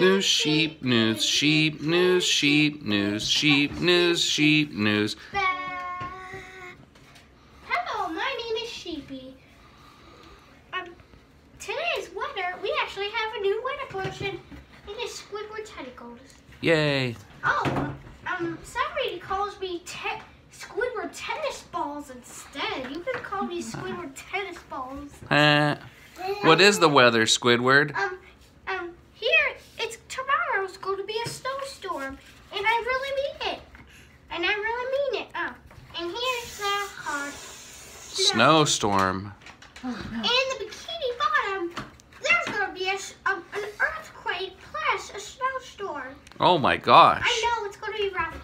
News, sheep, news, sheep, news, sheep, news, sheep, news, sheep, news. Hello, my name is Sheepy. Um, today's weather, we actually have a new weather portion. It is Squidward Tentacles. Yay. Oh, um, somebody calls me te- Squidward Tennis Balls instead. You can call me Squidward Tennis Balls. Uh, what is the weather, Squidward? Um, um, here, it's tomorrow's going to be a snowstorm, and I really mean it. And I really mean it. Oh, and here's the card. Snowstorm. Oh, in the Bikini Bottom, there's going to be a, s- a- an earthquake plus a snowstorm. Oh my gosh. I know it's going to be rough.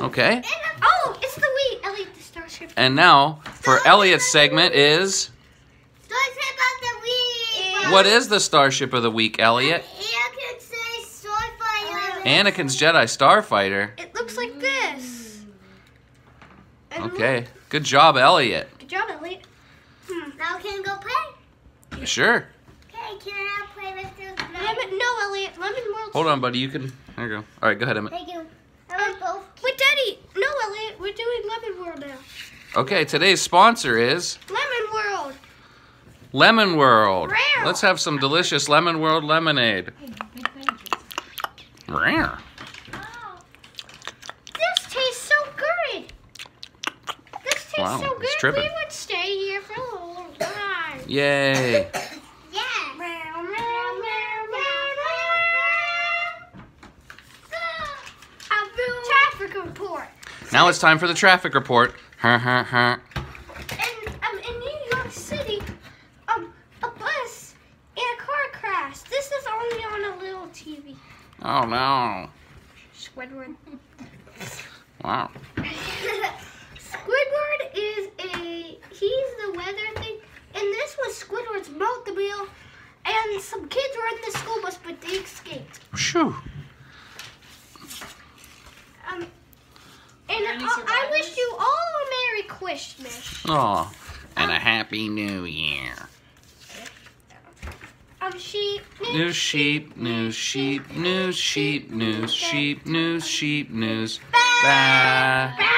Okay. And, oh, it's the wheat. Elliot the Starship. And now, for Elliot's segment is... Starship of the week. What is the Starship of the Week, Elliot? Anakin say Starfighter. Anakin's Jedi Starfighter. It Okay. Good job, Elliot. Good job, Elliot. Hmm. Now can we go play? Sure. Okay, can I play with this? Lemon, no, Elliot. Lemon World. Hold on, buddy. You can... There you go. All right, go ahead, Emmett. Thank you. Um, I want both. Wait, Daddy. No, Elliot. We're doing Lemon World now. Okay, today's sponsor is Lemon World. Lemon World. Rare. Let's have some delicious Lemon World lemonade. Rare. Wow, so it's good. tripping. We would stay here for a long time. Yay. Yeah. Traffic report. Now it's time for the traffic report. Ha ha ha. And um, in New York City, um, a bus and a car crashed. This is only on a little TV. Oh no. Squidward. Wow. Squidward is a he's the weather thing, and this was Squidward's mobile, and some kids were in the school bus, but they escaped. Shoo. Um, and I, I wish you all a Merry Christmas. Oh, and a happy new year. Um, she. News sheep, news sheep, news sheep, news sheep, news sheep, news. Bye. Bye.